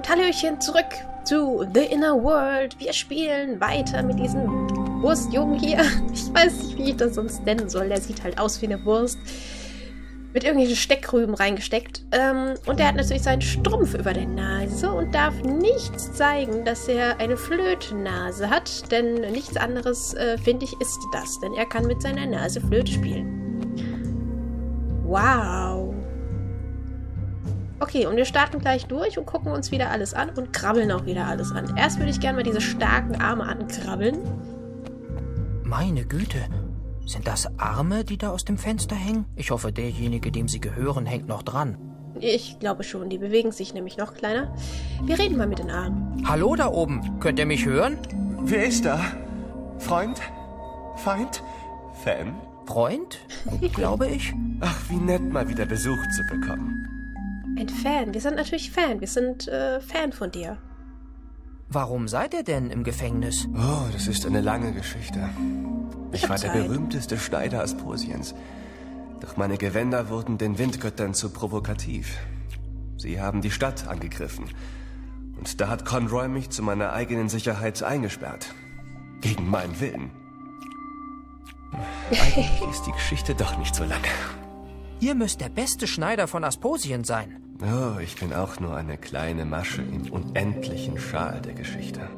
und Hallöchen zurück zu The Inner World. Wir spielen weiter mit diesem Wurstjungen hier. Ich weiß nicht, wie ich das sonst nennen soll. Der sieht halt aus wie eine Wurst. Mit irgendwelchen Steckrüben reingesteckt. Ähm, und der hat natürlich seinen Strumpf über der Nase und darf nichts zeigen, dass er eine Flötennase hat. Denn nichts anderes, äh, finde ich, ist das. Denn er kann mit seiner Nase Flöte spielen. Wow. Okay, und wir starten gleich durch und gucken uns wieder alles an und krabbeln auch wieder alles an. Erst würde ich gerne mal diese starken Arme ankrabbeln. Meine Güte. Sind das Arme, die da aus dem Fenster hängen? Ich hoffe, derjenige, dem sie gehören, hängt noch dran. Ich glaube schon, die bewegen sich nämlich noch kleiner. Wir reden mal mit den Armen. Hallo da oben. Könnt ihr mich hören? Wer ist da? Freund? Feind? Fan? Freund? Glaube ich. Ach, wie nett, mal wieder Besuch zu bekommen. Ein Fan. Wir sind natürlich Fan. Wir sind äh, Fan von dir. Warum seid ihr denn im Gefängnis? Oh, das ist eine lange Geschichte. Ich war der Zeit. berühmteste Schneider Asposiens. Doch meine Gewänder wurden den Windgöttern zu provokativ. Sie haben die Stadt angegriffen. Und da hat Conroy mich zu meiner eigenen Sicherheit eingesperrt. Gegen meinen Willen. Eigentlich ist die Geschichte doch nicht so lang. Ihr müsst der beste Schneider von Asposien sein. Oh, ich bin auch nur eine kleine Masche im unendlichen Schal der Geschichte.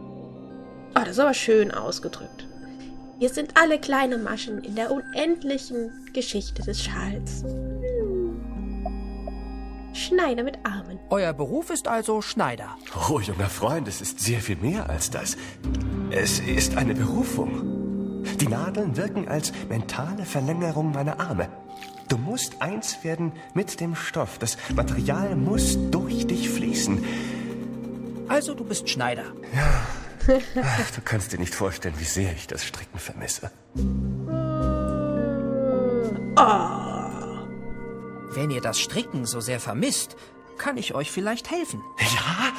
Oh, das ist aber schön ausgedrückt. Wir sind alle kleine Maschen in der unendlichen Geschichte des Schals. Schneider mit Armen. Euer Beruf ist also Schneider. Oh, junger Freund, es ist sehr viel mehr als das. Es ist eine Berufung. Die Nadeln wirken als mentale Verlängerung meiner Arme. Du musst eins werden mit dem Stoff. Das Material muss durch dich fließen. Also du bist Schneider. Ach, du kannst dir nicht vorstellen, wie sehr ich das Stricken vermisse. Wenn ihr das Stricken so sehr vermisst, kann ich euch vielleicht helfen. Ja?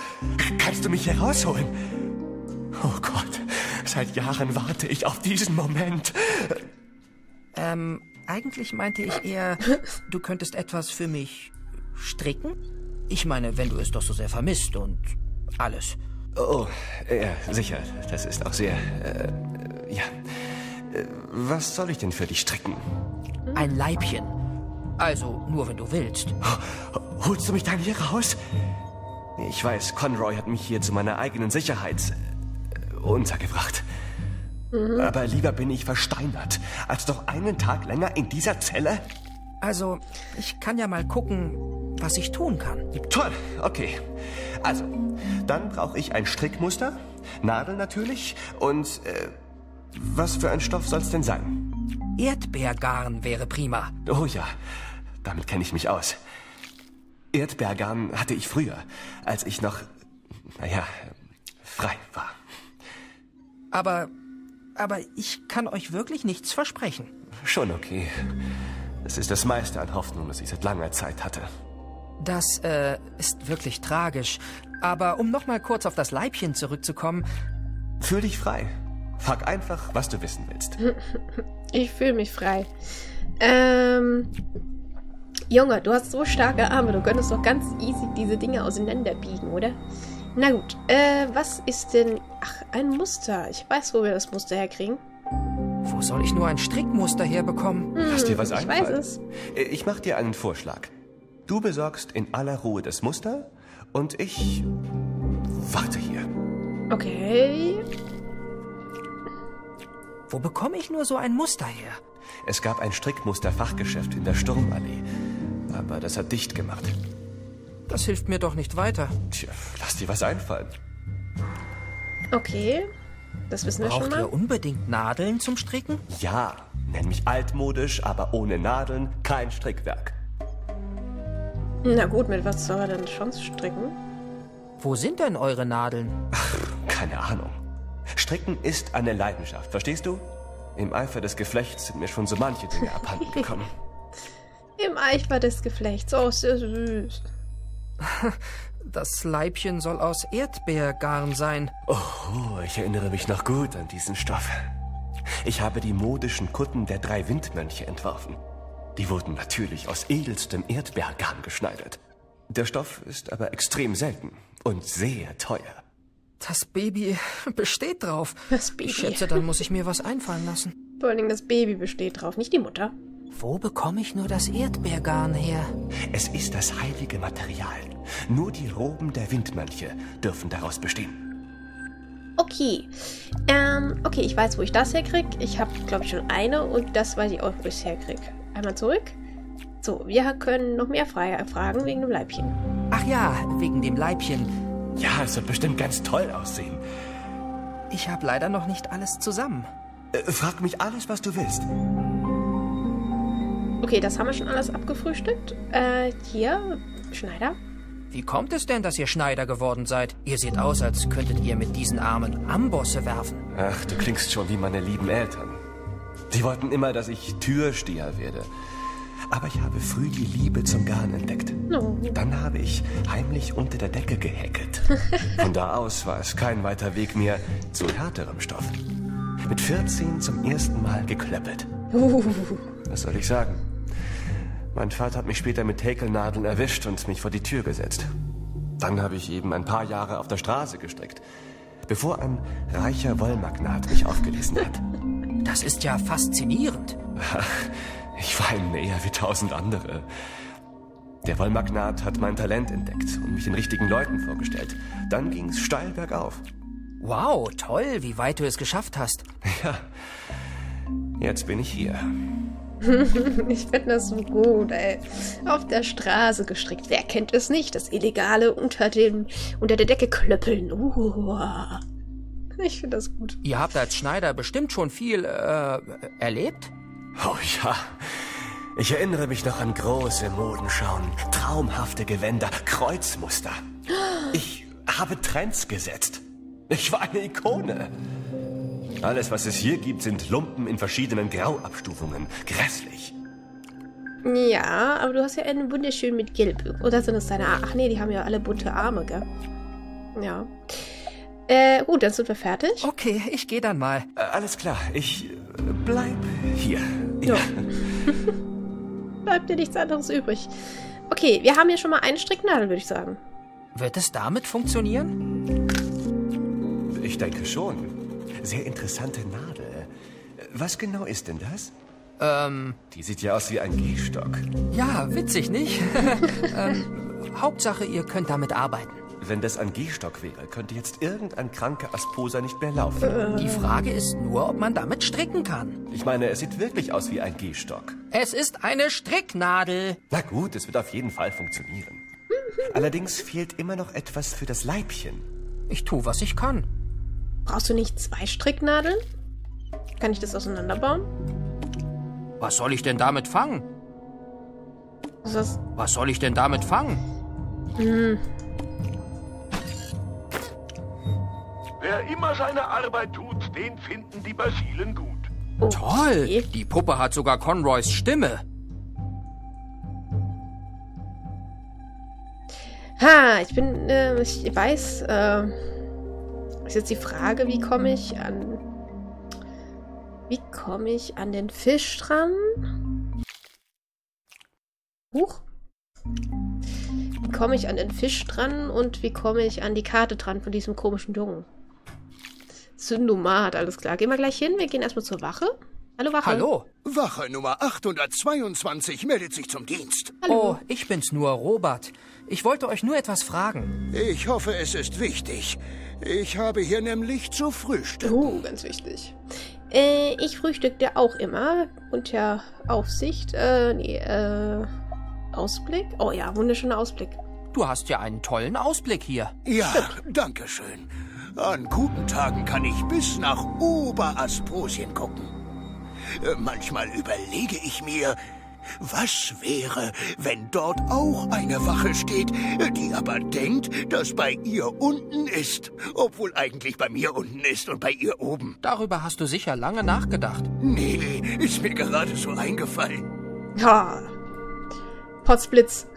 Kannst du mich herausholen? Oh Gott, seit Jahren warte ich auf diesen Moment. Ähm, eigentlich meinte ich eher, du könntest etwas für mich stricken? Ich meine, wenn du es doch so sehr vermisst und alles. Oh, ja, sicher. Das ist auch sehr. Äh, ja. Äh, Was soll ich denn für dich stricken? Ein Leibchen. Also nur, wenn du willst. Holst du mich dann hier raus? Ich weiß, Conroy hat mich hier zu meiner eigenen Sicherheit äh, untergebracht. Aber lieber bin ich versteinert, als doch einen Tag länger in dieser Zelle. Also, ich kann ja mal gucken, was ich tun kann. Toll, okay. Also, dann brauche ich ein Strickmuster, Nadeln natürlich und äh, was für ein Stoff soll's denn sein? Erdbeergarn wäre prima. Oh ja, damit kenne ich mich aus. Erdbeergarn hatte ich früher, als ich noch, naja, frei war. Aber, aber ich kann euch wirklich nichts versprechen. Schon okay. Es ist das meiste an Hoffnung, das ich seit langer Zeit hatte. Das, äh, ist wirklich tragisch. Aber um nochmal kurz auf das Leibchen zurückzukommen, Fühl dich frei. Frag einfach, was du wissen willst. Ich fühle mich frei. Ähm. Junge, du hast so starke Arme, du könntest doch ganz easy diese Dinge auseinanderbiegen, oder? Na gut, äh, was ist denn. Ach, ein Muster. Ich weiß, wo wir das Muster herkriegen. wo soll ich nur ein Strickmuster herbekommen? Lass dir was ich einfallen. weiß es. Äh, Ich mach dir einen Vorschlag. Du besorgst in aller Ruhe das Muster und ich warte hier. Okay. Wo bekomme ich nur so ein Muster her? Es gab ein Strickmuster-Fachgeschäft in der Sturmallee, aber das hat dicht gemacht. Das hilft mir doch nicht weiter. Tja, lass dir was einfallen. Okay. Das wissen wir schon Braucht mal. ihr unbedingt Nadeln zum Stricken? Ja, nenn mich altmodisch, aber ohne Nadeln kein Strickwerk. Na gut, mit was soll er denn schon stricken? Wo sind denn eure Nadeln? Keine Ahnung. Stricken ist eine Leidenschaft, verstehst du? Im Eifer des Geflechts sind mir schon so manche Dinge abhanden gekommen. Im Eifer des Geflechts. Oh, sehr süß. Das Leibchen soll aus Erdbeergarn sein. Oh, ich erinnere mich noch gut an diesen Stoff. Ich habe die modischen Kutten der drei Windmönche entworfen. Die wurden natürlich aus edelstem Erdbeergarn geschneidert. Der Stoff ist aber extrem selten Und sehr teuer. Das Baby besteht drauf. Das Baby. Ich schätze, dann muss ich mir was einfallen lassen. Vor allen Dingen das Baby besteht drauf, nicht die Mutter. Wo bekomme ich nur das Erdbeergarn her? Es ist das heilige Material. Nur die Roben der Windmönche dürfen daraus bestehen. Okay. Ähm, okay, ich weiß, wo ich das herkrieg. Ich habe, glaube ich, schon eine und das weiß ich auch, wo ich es herkrieg. Einmal zurück. So, wir können noch mehr Fra fragen wegen dem Leibchen. Ach ja, wegen dem Leibchen. Ja, es wird bestimmt ganz toll aussehen. Ich habe leider noch nicht alles zusammen. Äh, frag mich alles, was du willst. Okay, das haben wir schon alles abgefrühstückt. Äh, hier, Schneider. Wie kommt es denn, dass ihr Schneider geworden seid? Ihr seht aus, als könntet ihr mit diesen Armen Ambosse werfen. Ach, du klingst schon wie meine lieben Eltern. Sie wollten immer, dass ich Türsteher werde. Aber ich habe früh die Liebe zum Garn entdeckt. No. Dann habe ich heimlich unter der Decke gehacket. Von da aus war es kein weiter Weg mehr zu härterem Stoff. Mit 14 zum ersten Mal geklöppelt. Uh, Was soll ich sagen? Mein Vater hat mich später mit Häkelnadeln erwischt und mich vor die Tür gesetzt. Dann habe ich eben ein paar Jahre auf der Straße gestrickt, bevor ein reicher Wollmagnat mich aufgelesen hat. Das ist ja faszinierend. Ich war ihm näher wie tausend andere. Der Wollmagnat hat mein Talent entdeckt und mich den richtigen Leuten vorgestellt. Dann ging's steil bergauf. Wow, toll, wie weit du es geschafft hast. Ja, jetzt bin ich hier. ich finde das so gut, ey. Auf der Straße gestrickt. Wer kennt es nicht? Das Illegale unter, dem, unter der Decke klöppeln. Uh, ich finde das gut. Ihr habt als Schneider bestimmt schon viel äh, erlebt? Oh ja. Ich erinnere mich noch an große Modenschauen, traumhafte Gewänder, Kreuzmuster. Ich habe Trends gesetzt. Ich war eine Ikone. Alles, was es hier gibt, sind Lumpen in verschiedenen Grauabstufungen. Grässlich. Ja, aber du hast ja einen wunderschön mit Gelb. Oder sind es deine Arme? Ach nee, die haben ja alle bunte Arme, gell? Ja. Äh, gut, dann sind wir fertig. Okay, ich gehe dann mal. Äh, alles klar, ich äh, bleib hier. Ja. Bleibt dir nichts anderes übrig. Okay, wir haben hier schon mal eine Stricknadel, würde ich sagen. Wird es damit funktionieren? Ich denke schon. Sehr interessante Nadel. Was genau ist denn das? Ähm, Die sieht ja aus wie ein Gehstock. ja, witzig, nicht? ähm, Hauptsache, ihr könnt damit arbeiten. Wenn das ein Gehstock wäre, könnte jetzt irgendein kranker Asposer nicht mehr laufen. Die Frage ist nur, ob man damit stricken kann. Ich meine, es sieht wirklich aus wie ein Gehstock. Es ist eine Stricknadel. Na gut, es wird auf jeden Fall funktionieren. Allerdings fehlt immer noch etwas für das Leibchen. Ich tu, was ich kann. Brauchst du nicht zwei Stricknadeln? Kann ich das auseinanderbauen? Was soll ich denn damit fangen? Ist das Was soll ich denn damit fangen? Wer immer seine Arbeit tut, den finden die bei vielen gut. Toll! Okay. Die Puppe hat sogar Conroys Stimme. Ha, ich bin, äh, ich weiß, äh, ist jetzt die Frage, wie komme ich an, wie komme ich an den Fisch dran? Huch. Wie komme ich an den Fisch dran und wie komme ich an die Karte dran von diesem komischen Jungen? Syndomat, alles klar. Gehen wir gleich hin. Wir gehen erstmal zur Wache. Hallo Wache. Hallo? Wache Nummer 822 meldet sich zum Dienst. Oh, ich bin's nur, Robert. Ich wollte euch nur etwas fragen. Ich hoffe, es ist wichtig. Ich habe hier nämlich zu frühstücken. Oh, ganz wichtig. Äh, ich frühstückte auch immer unter Aufsicht. Äh, nee, äh, Ausblick? Oh ja, wunderschöner Ausblick. Du hast ja einen tollen Ausblick hier. Ja, danke schön. An guten Tagen kann ich bis nach Oberasposien gucken. Äh, Manchmal überlege ich mir, was wäre, wenn dort auch eine Wache steht, die aber denkt, dass bei ihr unten ist, obwohl eigentlich bei mir unten ist und bei ihr oben. Darüber hast du sicher lange nachgedacht. Nee, ist mir gerade so eingefallen. Ha. Potzblitz.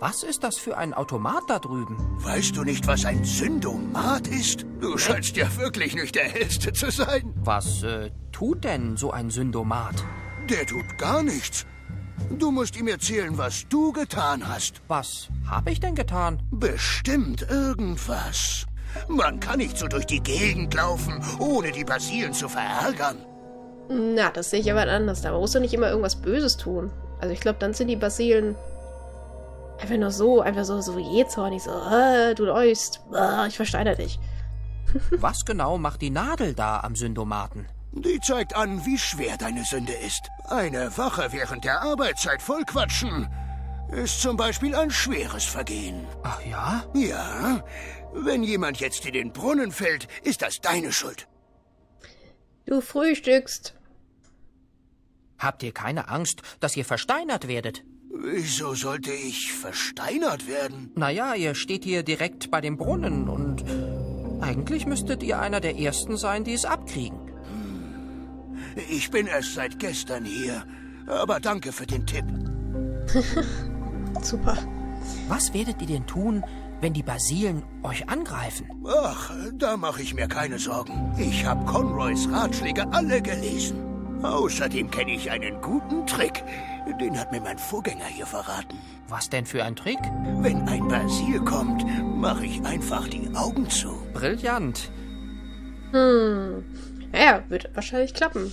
Was ist das für ein Automat da drüben? Weißt du nicht, was ein Syndomat ist? Du scheinst ja wirklich nicht der Hellste zu sein. Was äh, tut denn so ein Syndomat? Der tut gar nichts. Du musst ihm erzählen, was du getan hast. Was habe ich denn getan? Bestimmt irgendwas. Man kann nicht so durch die Gegend laufen, ohne die Basilen zu verärgern. Na, das sehe ich aber anders. Da musst du nicht immer irgendwas Böses tun. Also ich glaube, dann sind die Basilen einfach nur so, einfach so, so jähzornig, so, äh, du läufst, äh, ich versteine dich. Was genau macht die Nadel da am Syndomaten? Die zeigt an, wie schwer deine Sünde ist. Eine Wache während der Arbeitszeit vollquatschen ist zum Beispiel ein schweres Vergehen. Ach ja? Ja, wenn jemand jetzt in den Brunnen fällt, ist das deine Schuld. Du frühstückst. Habt ihr keine Angst, dass ihr versteinert werdet? Wieso sollte ich versteinert werden? Naja, ihr steht hier direkt bei dem Brunnen und eigentlich müsstet ihr einer der Ersten sein, die es abkriegen. Ich bin erst seit gestern hier, aber danke für den Tipp. Super. Was werdet ihr denn tun, wenn die Basilen euch angreifen? Ach, da mache ich mir keine Sorgen. Ich habe Conroys Ratschläge alle gelesen. Außerdem kenne ich einen guten Trick. Den hat mir mein Vorgänger hier verraten. Was denn für ein Trick? Wenn ein Basil kommt, mache ich einfach die Augen zu. Brillant. Hm. Ja, wird wahrscheinlich klappen.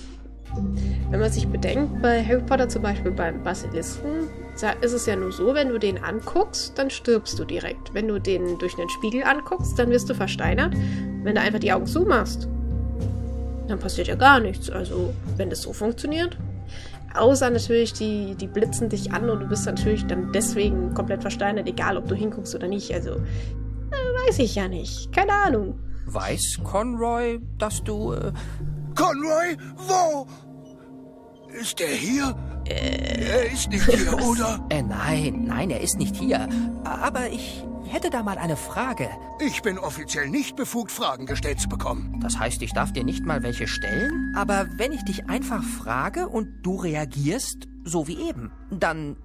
Wenn man sich bedenkt, bei Harry Potter zum Beispiel beim Basilisken, ist es ja nur so, wenn du den anguckst, dann stirbst du direkt. Wenn du den durch einen Spiegel anguckst, dann wirst du versteinert. Wenn du einfach die Augen zumachst, dann passiert ja gar nichts. Also, wenn das so funktioniert. Außer natürlich, die, die blitzen dich an und du bist natürlich dann deswegen komplett versteinert, egal ob du hinguckst oder nicht. Also, äh, weiß ich ja nicht. Keine Ahnung. Weiß Conroy, dass du... Äh Conroy? Wo? Ist er hier? Äh, er ist nicht hier, oder? Äh, nein, nein, er ist nicht hier. Aber ich hätte da mal eine Frage. Ich bin offiziell nicht befugt, Fragen gestellt zu bekommen. Das heißt, ich darf dir nicht mal welche stellen? Aber wenn ich dich einfach frage und du reagierst, so wie eben, dann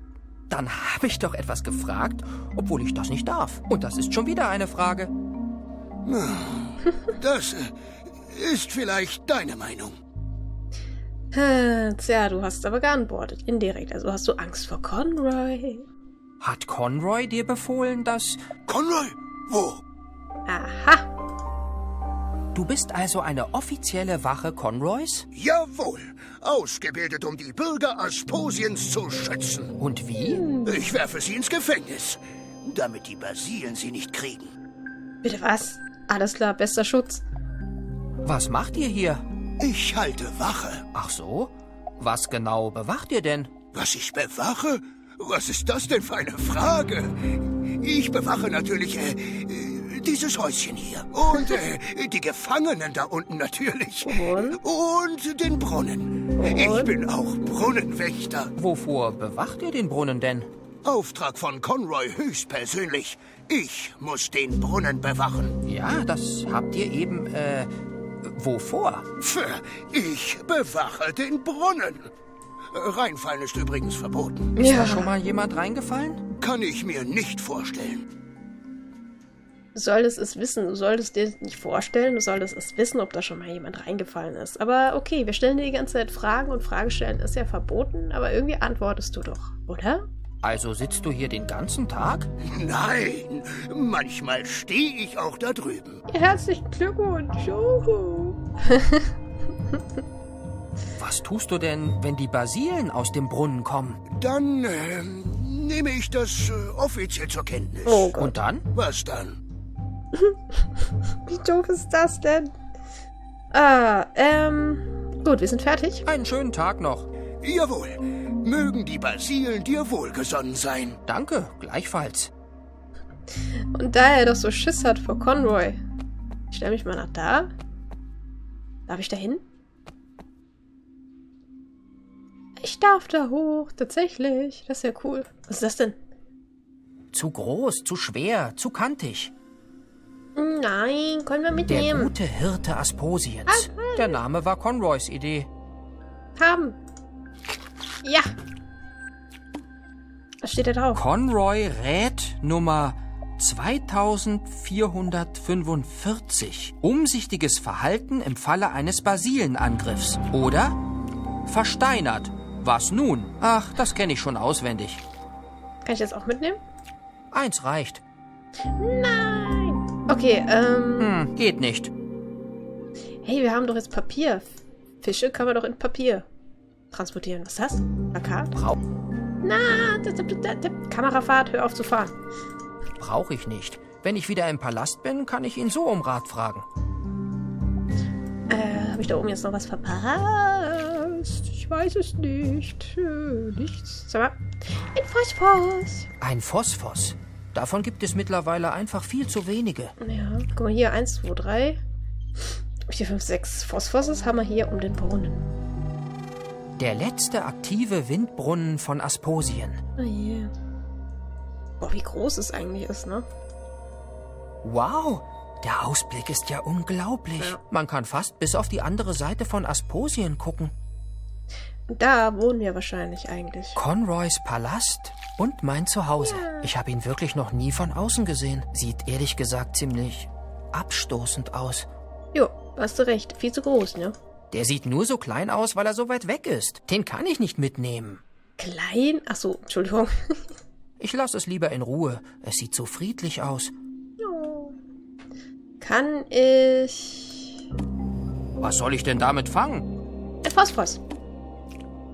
dann habe ich doch etwas gefragt, obwohl ich das nicht darf. Und das ist schon wieder eine Frage. Das ist vielleicht deine Meinung. Tja, du hast aber geantwortet, indirekt. Also hast du Angst vor Conroy. Hat Conroy dir befohlen, dass... Conroy? Wo? Aha. Du bist also eine offizielle Wache Conroys? Jawohl. Ausgebildet, um die Bürger Asposiens zu schützen. Und wie? Ich werfe sie ins Gefängnis, damit die Basilen sie nicht kriegen. Bitte was? Alles klar, bester Schutz. Was macht ihr hier? Ich halte Wache. Ach so? Was genau bewacht ihr denn? Was ich bewache? Was ist das denn für eine Frage? Ich bewache natürlich äh, äh, dieses Häuschen hier. Und äh, die Gefangenen da unten natürlich. Und? Und den Brunnen. Ich bin auch Brunnenwächter. Wovor bewacht ihr den Brunnen denn? Auftrag von Conroy höchstpersönlich. Ich muss den Brunnen bewachen. Ja, das habt ihr eben, äh, wovor? Pff, Ich bewache den Brunnen. Reinfallen ist übrigens verboten. Ist da schon mal jemand reingefallen? Kann ich mir nicht vorstellen. Du solltest es wissen. Du solltest dir nicht vorstellen. Du solltest es wissen, ob da schon mal jemand reingefallen ist. Aber okay, wir stellen dir die ganze Zeit Fragen und Fragen stellen ist ja verboten. Aber irgendwie antwortest du doch, oder? Also sitzt du hier den ganzen Tag? Nein, manchmal stehe ich auch da drüben. Herzlichen Glückwunsch. Juhu. Was tust du denn, wenn die Basilen aus dem Brunnen kommen? Dann äh, nehme ich das äh, offiziell zur Kenntnis. Oh Gott. Und dann? Was dann? Wie doof ist das denn? Ah, ähm. Gut, wir sind fertig. Einen schönen Tag noch. Jawohl. Mögen die Basilen dir wohlgesonnen sein. Danke, gleichfalls. Und da er doch so Schiss hat vor Conroy. Ich stelle mich mal nach da. Darf ich da hin? Ich darf da hoch, tatsächlich. Das ist ja cool. Was ist das denn? Zu groß, zu schwer, zu kantig. Nein, können wir Der mitnehmen. gute Hirte Asposiens. Der Name war Conroys Idee. Haben. Ja. Was steht da drauf? Conroy rät Nummer 2445. Umsichtiges Verhalten im Falle eines Basilenangriffs. Oder versteinert, Was nun? Ach, das kenne ich schon auswendig. Kann ich das auch mitnehmen? Eins reicht. Nein! Okay, ähm. Hm, geht nicht. Hey, wir haben doch jetzt Papier. Fische kann man doch in Papier transportieren. Was ist das? Plakat? Brau Na, da, da, da, da. Kamerafahrt, hör auf zu fahren. Brauche ich nicht. Wenn ich wieder im Palast bin, kann ich ihn so um Rat fragen. Äh, habe ich da oben jetzt noch was verpasst? Ich weiß es nicht. Äh, nichts. Sag mal. Ein Phosphos. Ein Phosphos. Davon gibt es mittlerweile einfach viel zu wenige. Ja, guck mal hier. Eins, zwei, drei. Vier, fünf, sechs Phosphorses haben wir hier um den Brunnen. Der letzte aktive Windbrunnen von Asposien. Oh je. Boah, wie groß es eigentlich ist, ne? Wow, der Ausblick ist ja unglaublich. Ja. Man kann fast bis auf die andere Seite von Asposien gucken. Da wohnen wir wahrscheinlich eigentlich. Conroys Palast und mein Zuhause. Ich habe ihn wirklich noch nie von außen gesehen. Sieht ehrlich gesagt ziemlich abstoßend aus. Jo, hast du recht. Viel zu groß, ne? Der sieht nur so klein aus, weil er so weit weg ist. Den kann ich nicht mitnehmen. Klein? Ach so, Entschuldigung. Ich lasse es lieber in Ruhe. Es sieht so friedlich aus. Kann ich... Was soll ich denn damit fangen? Ein Phosphos.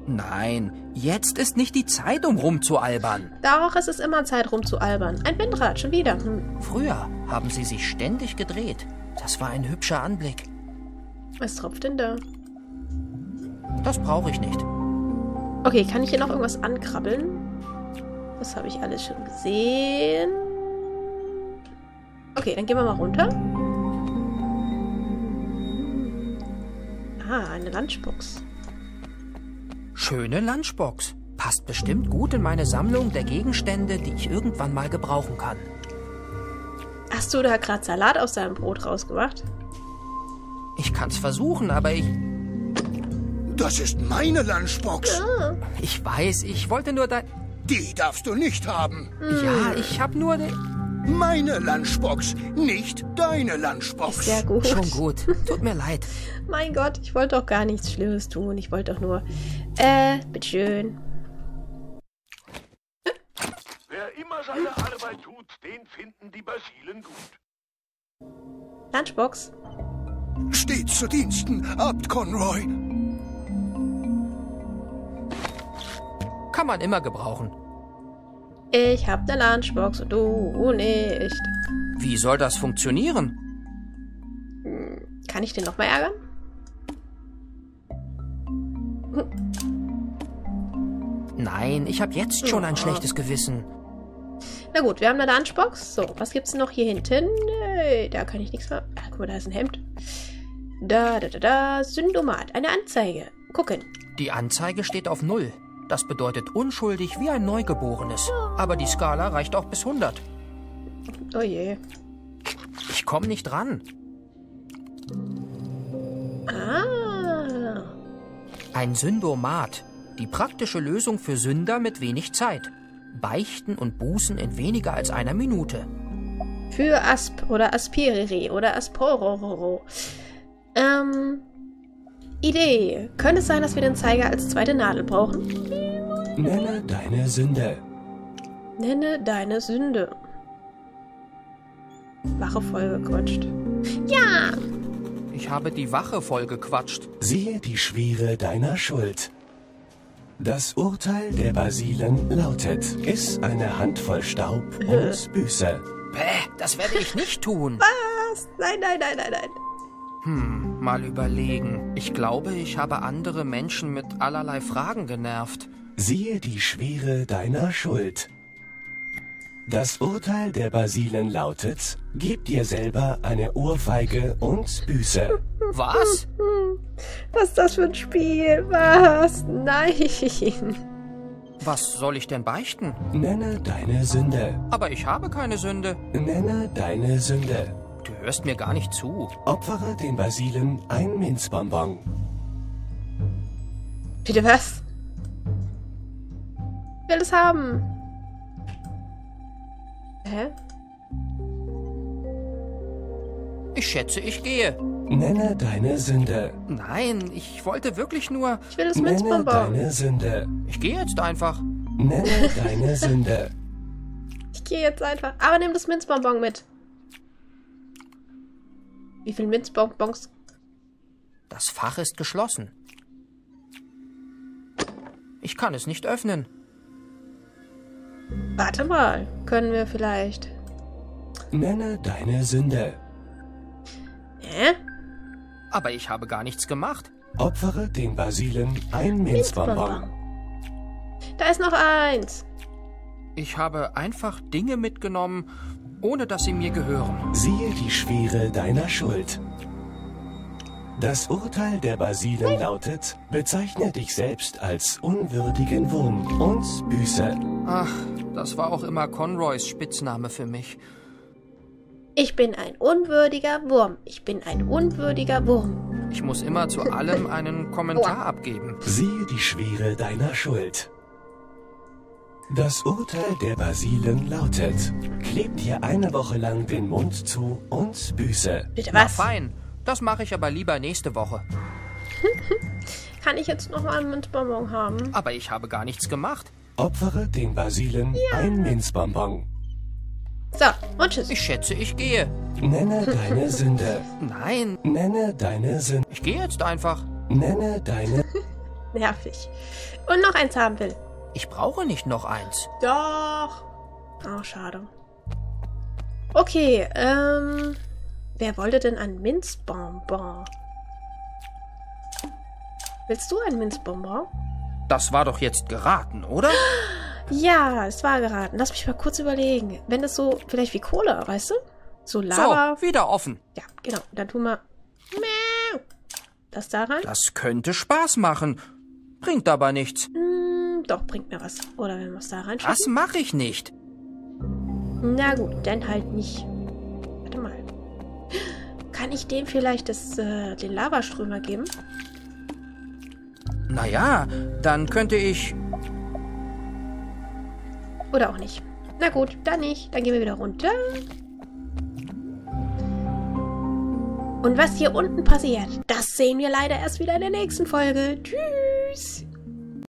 Nein, jetzt ist nicht die Zeit, um rumzualbern. Doch, es ist immer Zeit rumzualbern. Ein Windrad, schon wieder. Hm. Früher haben sie sich ständig gedreht. Das war ein hübscher Anblick. Was tropft denn da? Das brauche ich nicht. Okay, kann ich hier noch irgendwas ankrabbeln? Das habe ich alles schon gesehen. Okay, dann gehen wir mal runter. Ah, eine Lunchbox. Schöne Lunchbox. Passt bestimmt gut in meine Sammlung der Gegenstände, die ich irgendwann mal gebrauchen kann. Hast du da gerade Salat aus deinem Brot rausgemacht? Ich kann's versuchen, aber ich. Das ist meine Lunchbox. Ich weiß, ich wollte nur dein. Die darfst du nicht haben. Ja, ich hab nur den. Meine Lunchbox, nicht deine Lunchbox. Sehr gut. Schon gut. Tut mir leid. Mein Gott, ich wollte doch gar nichts Schlimmes tun. Ich wollte doch nur. Äh, bitteschön. Wer immer seine Arbeit tut, den finden die Basilen gut. Lunchbox. Steht zu Diensten, Abt Conroy. Kann man immer gebrauchen. Ich hab ne Lunchbox und du nicht. Wie soll das funktionieren? Kann ich den nochmal ärgern? Nein, ich habe jetzt schon ein schlechtes Gewissen. Na gut, wir haben eine Lunchbox. So, was gibt's denn noch hier hinten? Nee, da kann ich nichts mehr. Ah, guck mal, da ist ein Hemd. Da, da, da, da. Syndomat. Eine Anzeige. Gucken. Die Anzeige steht auf Null. Das bedeutet unschuldig wie ein Neugeborenes. Aber die Skala reicht auch bis 100. Oh je. Ich komme nicht ran. Ah. Ein Syndomat. Die praktische Lösung für Sünder mit wenig Zeit. Beichten und Bußen in weniger als einer Minute. Für Asp oder Aspirere oder Aspororo. Ähm. Idee. Könnte es sein, dass wir den Zeiger als zweite Nadel brauchen? Nenne deine Sünde. Nenne deine Sünde. Wache vollgequatscht. Ja! Ich habe die Wache vollgequatscht. Siehe die Schwere deiner Schuld. Das Urteil der Basilen lautet, iss eine Handvoll Staub und Büße. Bäh, das werde ich nicht tun. Was? Nein, nein, nein, nein, nein. Hm, mal überlegen. Ich glaube, ich habe andere Menschen mit allerlei Fragen genervt. Siehe die Schwere deiner Schuld. Das Urteil der Basilen lautet, gib dir selber eine Ohrfeige und Büße. Was? Was ist das für ein Spiel? Was? Nein. Was soll ich denn beichten? Nenne deine Sünde. Aber ich habe keine Sünde. Nenne deine Sünde. Du hörst mir gar nicht zu. Opfere den Basilen ein Minzbonbon. Bitte was? Ich will es haben. Hä? Ich schätze, ich gehe. Nenne deine Sünde. Nein, ich wollte wirklich nur... Ich will das Nenne Minzbonbon. deine Sünde. Ich gehe jetzt einfach. Nenne deine Sünde. Ich gehe jetzt einfach. Aber nimm das Minzbonbon mit. Wie viel Minzbonbons? Das Fach ist geschlossen. Ich kann es nicht öffnen. Warte mal. Können wir vielleicht. Nenne deine Sünde. Hä? Aber ich habe gar nichts gemacht. Opfere den Basilen ein Minzbonbon. Da ist noch eins. Ich habe einfach Dinge mitgenommen, ohne dass sie mir gehören. Siehe die Schwere deiner Schuld. Das Urteil der Basilen lautet, bezeichne dich selbst als unwürdigen Wurm und büße. Ach, das war auch immer Conroys Spitzname für mich. Ich bin ein unwürdiger Wurm. Ich bin ein unwürdiger Wurm. Ich muss immer zu allem einen Kommentar abgeben. Siehe die Schwere deiner Schuld. Das Urteil der Basilen lautet, kleb dir eine Woche lang den Mund zu und büße. Bitte Na was? fein, das mache ich aber lieber nächste Woche. Kann ich jetzt noch mal einen Minzbonbon haben? Aber ich habe gar nichts gemacht. Opfere den Basilen ein Minzbonbon. So, und tschüss. Ich schätze, ich gehe. Nenne deine Sünde. Nein, Nenne deine Sünde. ich gehe jetzt einfach. Nenne deine... Nervig. Und noch eins haben will. Ich brauche nicht noch eins. Doch. Oh, schade. Okay, ähm. Wer wollte denn ein Minzbonbon? Willst du ein Minzbonbon? Das war doch jetzt geraten, oder? Ja, es war geraten. Lass mich mal kurz überlegen. Wenn das so, vielleicht wie Cola, weißt du? So Lava. So, wieder offen. Ja, genau. Dann tun wir das da rein. Das könnte Spaß machen. Bringt aber nichts. Doch, bringt mir was. Oder wenn wir es da Das reinschütten. mache ich nicht. Na gut, dann halt nicht. Warte mal. Kann ich dem vielleicht das, äh, den Lavaströmer geben? Naja, dann könnte ich. Oder auch nicht. Na gut, dann nicht. Dann gehen wir wieder runter. Und was hier unten passiert, das sehen wir leider erst wieder in der nächsten Folge. Tschüss.